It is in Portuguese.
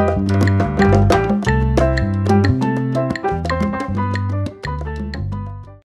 Música